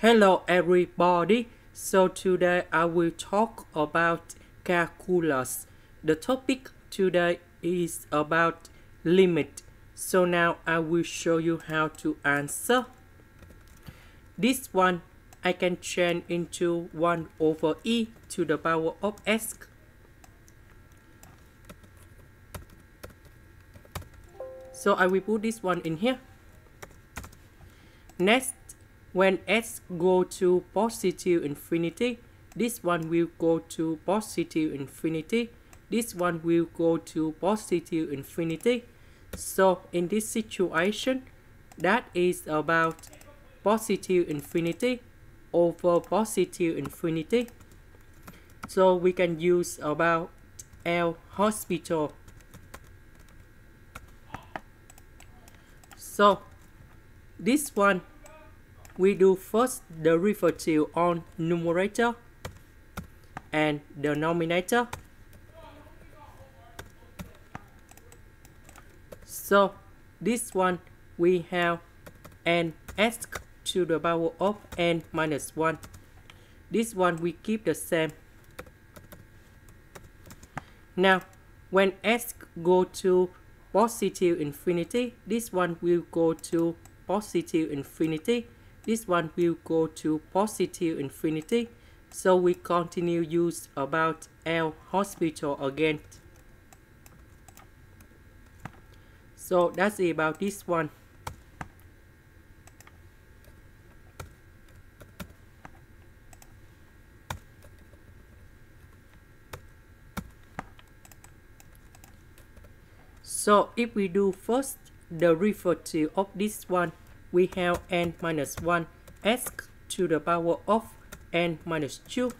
Hello everybody. So today I will talk about calculus. The topic today is about limit. So now I will show you how to answer. This one I can change into 1 over e to the power of s. So I will put this one in here. Next, when s go to positive infinity, this one will go to positive infinity. This one will go to positive infinity. So in this situation, that is about positive infinity over positive infinity. So we can use about L hospital. So this one we do first the derivative on numerator and denominator. So this one we have n s to the power of n minus 1. This one we keep the same. Now when s go to positive infinity, this one will go to positive infinity this one will go to positive infinity. So we continue use about L hospital again. So that's about this one. So if we do first the derivative of this one, we have n minus 1 s to the power of n minus 2.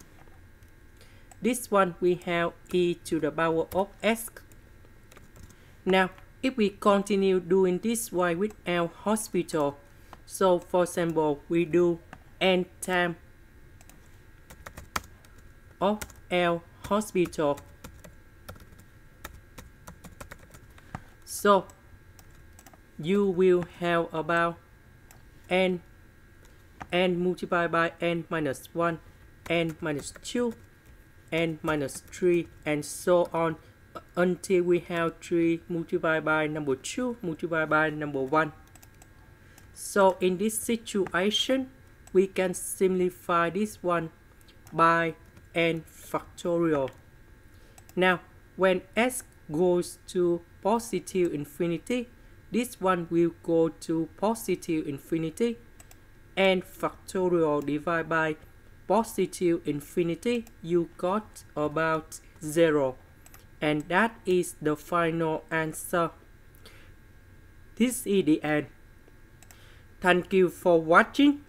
This one we have e to the power of s. Now, if we continue doing this with L'Hospital, so for example, we do n time of L hospital. So you will have about n n multiplied by n minus 1 n minus 2 n minus 3 and so on uh, until we have 3 multiplied by number 2 multiplied by number 1 so in this situation we can simplify this one by n factorial. Now when s goes to positive infinity this one will go to positive infinity and factorial divided by positive infinity. You got about 0 and that is the final answer. This is the end. Thank you for watching